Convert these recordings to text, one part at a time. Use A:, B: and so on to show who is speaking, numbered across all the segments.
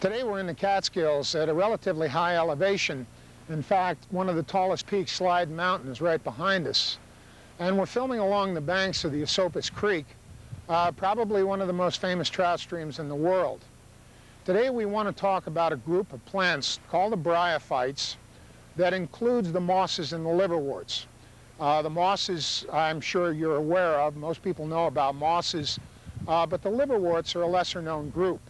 A: Today we're in the Catskills at a relatively high elevation. In fact, one of the tallest peaks, Slide Mountain, is right behind us. And we're filming along the banks of the Esopus Creek, uh, probably one of the most famous trout streams in the world. Today we want to talk about a group of plants called the bryophytes that includes the mosses and the liverworts. Uh, the mosses, I'm sure you're aware of. Most people know about mosses, uh, but the liverworts are a lesser known group.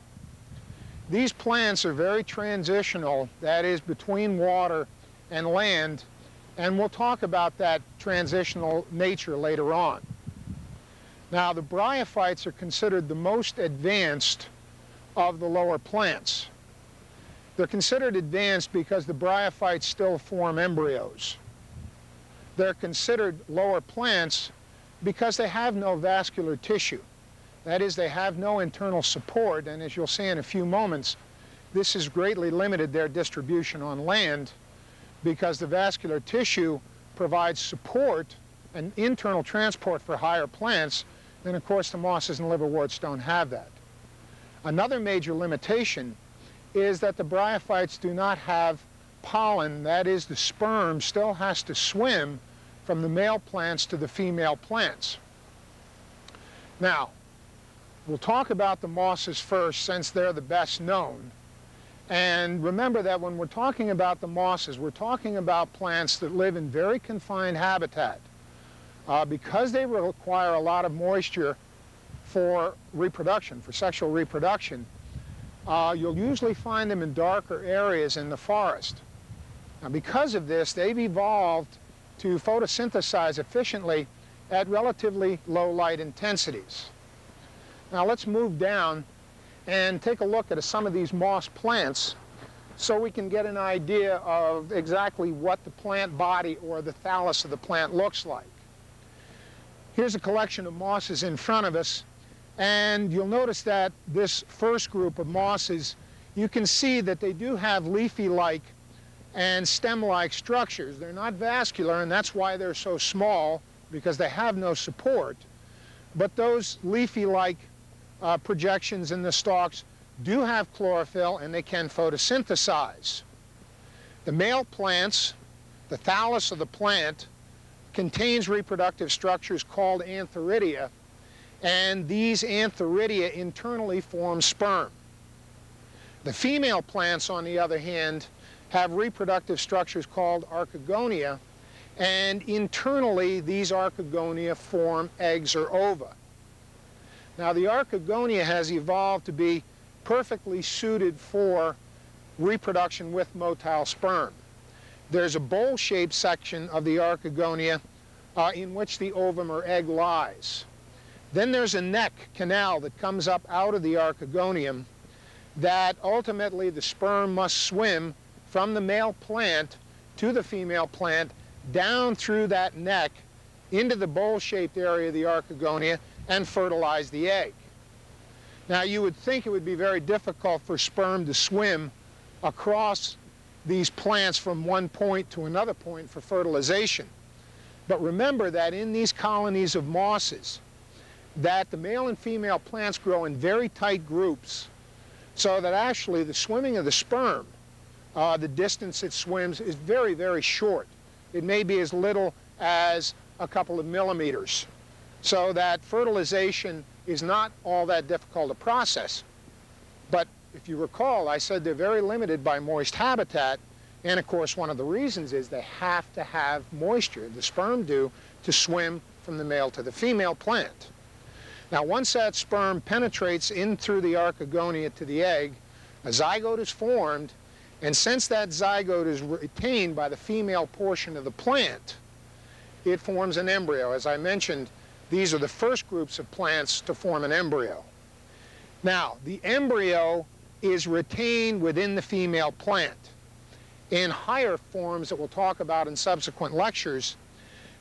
A: These plants are very transitional, that is between water and land, and we'll talk about that transitional nature later on. Now the bryophytes are considered the most advanced of the lower plants. They're considered advanced because the bryophytes still form embryos. They're considered lower plants because they have no vascular tissue. That is, they have no internal support, and as you'll see in a few moments, this has greatly limited their distribution on land because the vascular tissue provides support and internal transport for higher plants, and of course the mosses and liverworts don't have that. Another major limitation is that the bryophytes do not have pollen, that is, the sperm still has to swim from the male plants to the female plants. Now, We'll talk about the mosses first since they're the best known. And remember that when we're talking about the mosses, we're talking about plants that live in very confined habitat. Uh, because they require a lot of moisture for reproduction, for sexual reproduction, uh, you'll usually find them in darker areas in the forest. Now because of this, they've evolved to photosynthesize efficiently at relatively low light intensities. Now let's move down and take a look at some of these moss plants so we can get an idea of exactly what the plant body or the thallus of the plant looks like. Here's a collection of mosses in front of us and you'll notice that this first group of mosses you can see that they do have leafy-like and stem-like structures. They're not vascular and that's why they're so small because they have no support. But those leafy-like uh, projections in the stalks do have chlorophyll and they can photosynthesize. The male plants, the thallus of the plant, contains reproductive structures called antheridia, and these antheridia internally form sperm. The female plants, on the other hand, have reproductive structures called archegonia, and internally these archegonia form eggs or ova. Now the archegonia has evolved to be perfectly suited for reproduction with motile sperm. There's a bowl-shaped section of the archegonia uh, in which the ovum or egg lies. Then there's a neck canal that comes up out of the archegonium that ultimately the sperm must swim from the male plant to the female plant down through that neck into the bowl-shaped area of the archegonia and fertilize the egg. Now you would think it would be very difficult for sperm to swim across these plants from one point to another point for fertilization. But remember that in these colonies of mosses, that the male and female plants grow in very tight groups so that actually the swimming of the sperm, uh, the distance it swims is very, very short. It may be as little as a couple of millimeters. So that fertilization is not all that difficult a process. But if you recall, I said they're very limited by moist habitat. And of course, one of the reasons is they have to have moisture, the sperm do, to swim from the male to the female plant. Now, once that sperm penetrates in through the archegonia to the egg, a zygote is formed, and since that zygote is retained by the female portion of the plant, it forms an embryo. As I mentioned, these are the first groups of plants to form an embryo. Now, the embryo is retained within the female plant. In higher forms that we'll talk about in subsequent lectures,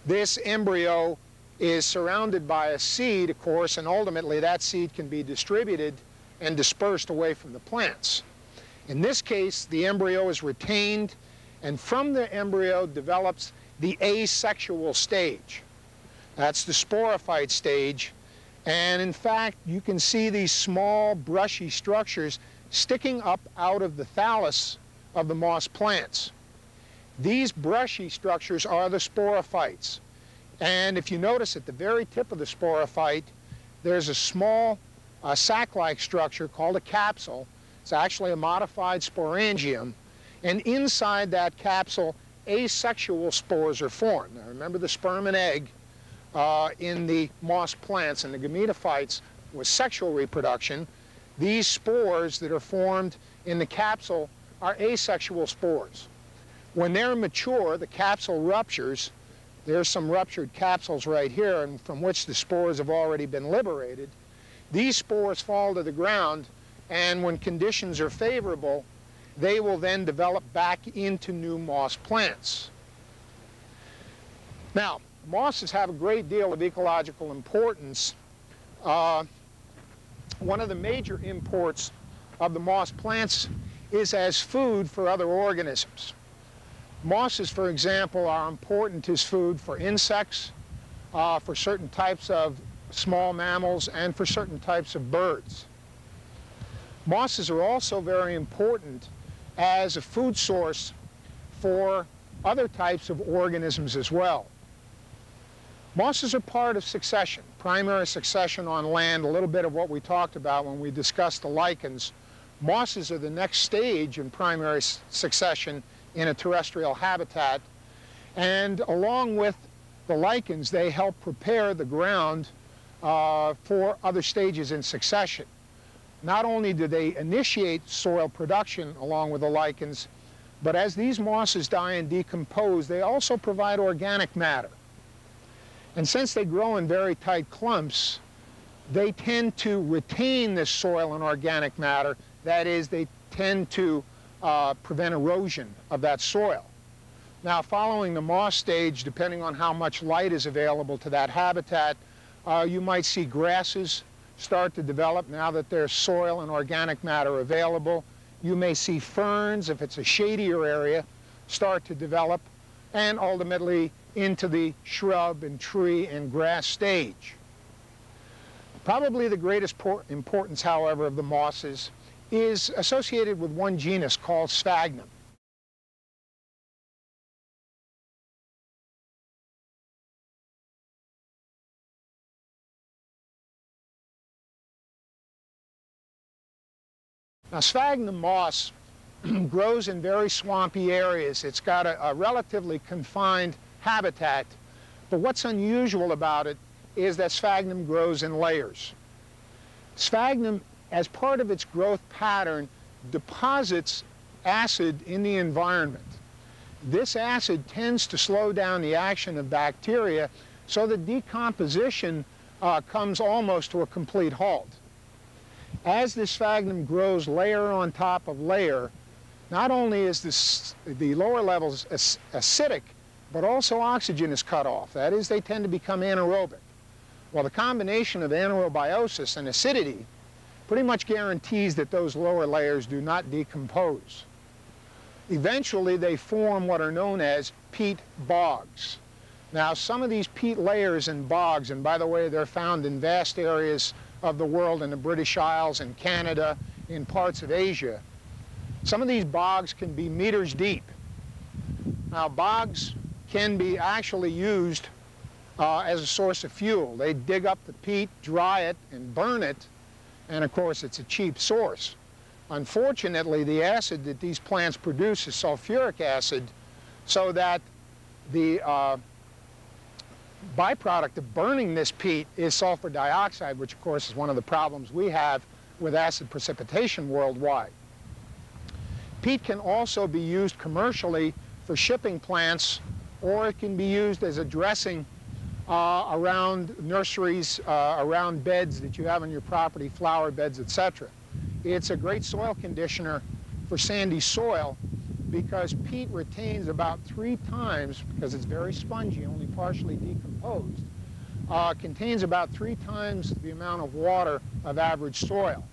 A: this embryo is surrounded by a seed, of course, and ultimately that seed can be distributed and dispersed away from the plants. In this case, the embryo is retained, and from the embryo develops the asexual stage. That's the sporophyte stage. And in fact, you can see these small brushy structures sticking up out of the thallus of the moss plants. These brushy structures are the sporophytes. And if you notice at the very tip of the sporophyte, there's a small uh, sac-like structure called a capsule. It's actually a modified sporangium. And inside that capsule, asexual spores are formed. Now remember the sperm and egg uh, in the moss plants and the gametophytes was sexual reproduction. These spores that are formed in the capsule are asexual spores. When they're mature, the capsule ruptures. There's some ruptured capsules right here and from which the spores have already been liberated. These spores fall to the ground and when conditions are favorable, they will then develop back into new moss plants. Now, mosses have a great deal of ecological importance. Uh, one of the major imports of the moss plants is as food for other organisms. Mosses, for example, are important as food for insects, uh, for certain types of small mammals, and for certain types of birds. Mosses are also very important as a food source for other types of organisms as well. Mosses are part of succession, primary succession on land, a little bit of what we talked about when we discussed the lichens. Mosses are the next stage in primary succession in a terrestrial habitat. And along with the lichens, they help prepare the ground uh, for other stages in succession. Not only do they initiate soil production along with the lichens, but as these mosses die and decompose, they also provide organic matter. And since they grow in very tight clumps, they tend to retain this soil and organic matter. That is, they tend to uh, prevent erosion of that soil. Now, following the moss stage, depending on how much light is available to that habitat, uh, you might see grasses start to develop now that there's soil and organic matter available. You may see ferns, if it's a shadier area, start to develop, and ultimately into the shrub and tree and grass stage. Probably the greatest importance, however, of the mosses is associated with one genus called sphagnum. Now sphagnum moss grows in very swampy areas. It's got a, a relatively confined habitat. But what's unusual about it is that sphagnum grows in layers. Sphagnum, as part of its growth pattern, deposits acid in the environment. This acid tends to slow down the action of bacteria so the decomposition uh, comes almost to a complete halt. As this sphagnum grows layer on top of layer, not only is this, the lower levels acidic, but also oxygen is cut off. That is, they tend to become anaerobic. Well, the combination of anaerobiosis and acidity pretty much guarantees that those lower layers do not decompose. Eventually, they form what are known as peat bogs. Now, some of these peat layers and bogs, and by the way, they're found in vast areas of the world, in the British Isles, in Canada, in parts of Asia, some of these bogs can be meters deep. Now, bogs can be actually used uh, as a source of fuel. They dig up the peat, dry it, and burn it, and of course it's a cheap source. Unfortunately, the acid that these plants produce is sulfuric acid, so that the uh, byproduct of burning this peat is sulfur dioxide, which of course is one of the problems we have with acid precipitation worldwide. Peat can also be used commercially for shipping plants or it can be used as a dressing uh, around nurseries, uh, around beds that you have on your property, flower beds, etc. It's a great soil conditioner for sandy soil because peat retains about three times, because it's very spongy, only partially decomposed, uh, contains about three times the amount of water of average soil.